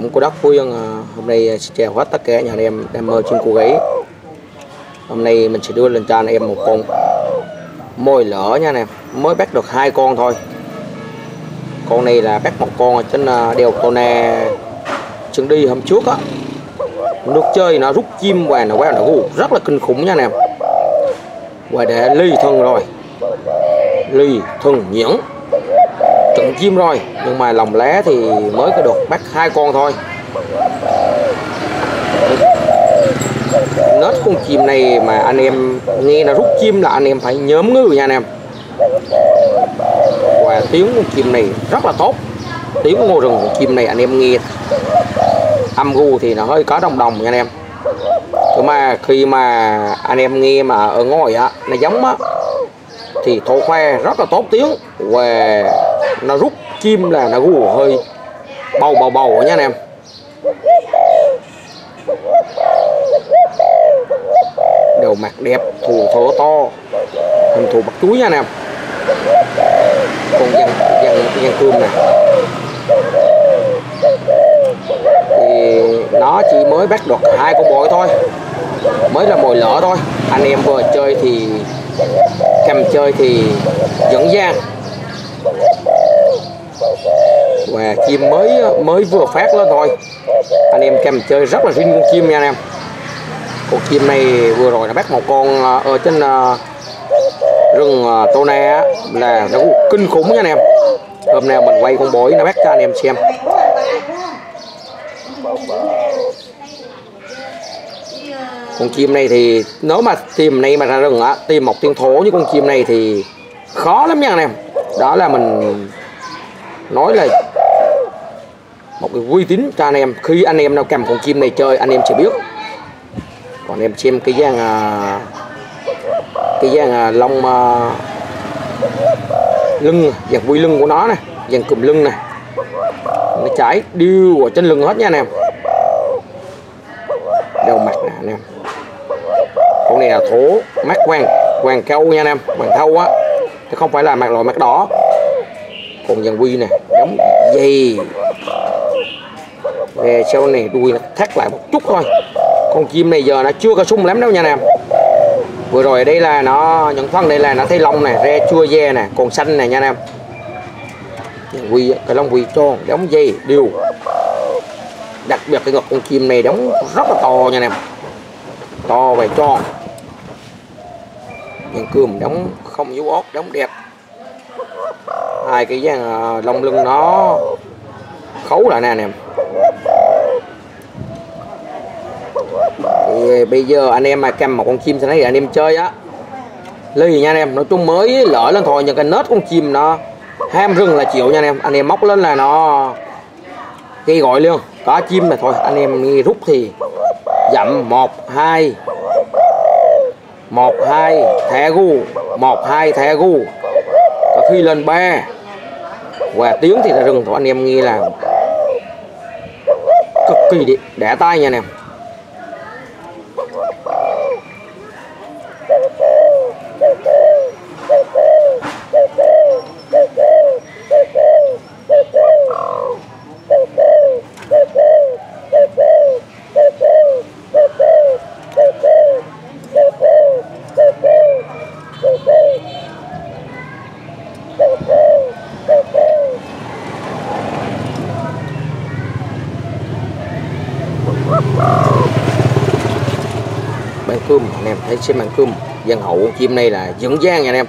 Dụng của đất Phú dân à, hôm nay à, xin chào hết tất cả nhà anh em đam mơ trên cô gáy hôm nay mình sẽ đưa lên cho anh em một con môi lỡ nha anh em mới bắt được hai con thôi. Con này là bắt một con ở trên à, đèo đèo nè. Chân đi hôm trước á, nước chơi nó rút chim và nó queo nó gù rất là kinh khủng nha anh em và để ly thân rồi. Ly thân nhẫn trận chim rồi. Nhưng mà lòng lé thì mới có được bắt hai con thôi. Nết con chim này mà anh em nghe là rút chim là anh em phải nhóm ngư nha anh em. Và tiếng con chim này rất là tốt. Tiếng ngô rừng con chim này anh em nghe âm gu thì nó hơi có đồng đồng nha anh em. Nhưng mà khi mà anh em nghe mà ở ngoài á, nó giống á, thì thổ khoe rất là tốt tiếng. Và nó rút chim là nó gù hơi bầu bầu bầu nha anh em. Đầu mặt đẹp thù thổ to, hình thù mặt chuối nha anh em. Con dân dân dân cơm nè thì nó chỉ mới bắt được hai con bội thôi. Mới là mồi lỡ thôi. Anh em vừa chơi thì cầm chơi thì dẫn gian mà chim mới mới vừa phát lên thôi. Anh em kem chơi rất là riêng con chim nha anh em. Con chim này vừa rồi nó bắt một con à, ở trên à, rừng à, Tona là nó kinh khủng nha anh em. Hôm nay mình quay con bổi nó bắt cho anh em xem. Con chim này thì, nếu mà tìm này mà ra rừng á, tìm một tiếng thố như con chim này thì khó lắm nha anh em. Đó là mình nói là một cái uy tín cho anh em. Khi anh em nào cầm con chim này chơi, anh em sẽ biết. Còn em xem cái dáng à, cái dáng à, lông à, lưng, dàn quy lưng của nó này dàn cụm lưng này nó chảy điêu ở trên lưng hết nha anh em. Đầu mặt nè, anh em. Con này là thố mắt quang quang câu nha anh em, quang thâu á. Chứ không phải là mặt loại mặt đỏ. Còn dàn quy nè, giống dây về sau này đuôi nó thắt lại một chút thôi. Con chim này giờ nó chưa có sung lắm đâu nha anh em vừa rồi ở đây là nó những phân đây là nó thấy lông này re chua ve nè, còn xanh này nha anh em quy cái lông quy tròn, đóng dây, đều. Đặc biệt cái ngực con chim này đóng rất là to nha anh em to và tròn những cườm đóng không dấu ốt đóng đẹp. Hai cái dàn lông lưng nó khấu lại nè anh em rồi bây giờ anh em mà cầm một con chim thế này anh em chơi á. Lì nha anh em, nói chung mới lỡ lên thôi, nhưng cái nết con chim nó ham rừng là chịu nha anh em. Anh em móc lên là nó gây gọi luôn. Có chim là thôi, anh em nghi rút thì dặm một, hai. Một, hai, thẻ gu. Một, hai, thẻ gu. Có khi lên ba. Và tiếng thì ra rừng của anh em nghe là cực kỳ đẻ tay nha anh em. Cơm thấy xem bạn cơm dân hậu con chim này là dưỡng giang nha anh em.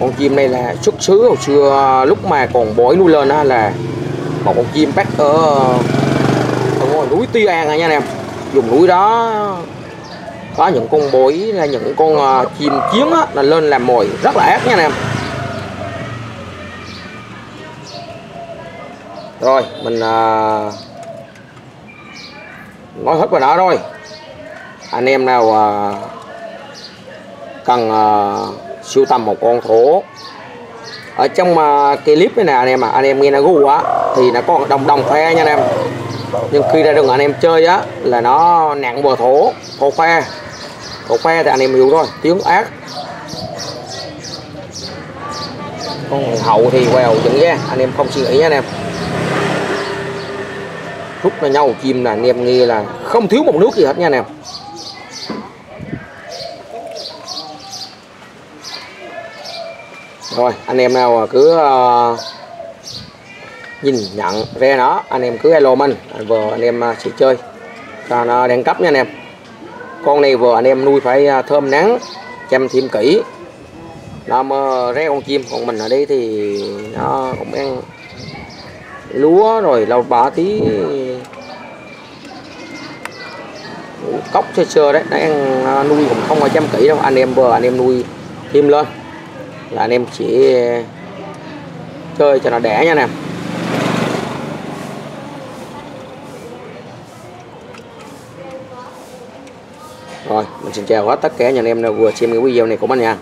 Con chim này là xuất xứ hồi xưa lúc mà còn bói nuôi lên á là một con chim bắt ở ở ngoài núi Tuy An nha anh em. Dùng núi đó có những con bói là những con uh, chim chiến á là lên làm mồi rất là ác nha anh em. Rồi mình uh, nói hết vào đó rồi anh em nào à, cần uh, sưu tầm một con thố ở trong uh, clip này nè anh em à anh em nghe nó gu á thì nó có đồng đồng khoe nha anh em. Nhưng khi ra đường anh em chơi á là nó nặng bờ thổ thổ khoe. Thổ khoe thì anh em hiểu thôi tiếng ác. Con hậu thì quèo dẫn ra anh em không suy nghĩ nha anh em. Rút ra nhau chim là anh em nghe là không thiếu một nước gì hết nha anh em. Rồi anh em nào cứ uh, nhìn nhận re nó anh em cứ alo mình. Vừa anh em à, sẽ chơi. Cho nó đẳng cấp nha anh em. Con này vừa anh em nuôi phải à, thơm nắng chăm thêm kỹ. Làm mơ ré con chim còn mình ở đây thì nó cũng ăn lúa rồi lâu bả tí. Cốc sơ sơ đấy nó ăn à, nuôi cũng không có chăm kỹ đâu. Anh em vừa anh em nuôi thêm lên là anh em chỉ ờ, chơi cho nó đẻ nha nè rồi, mình xin chào hết tất cả nhà anh em nào vừa xem cái video này của mình nha.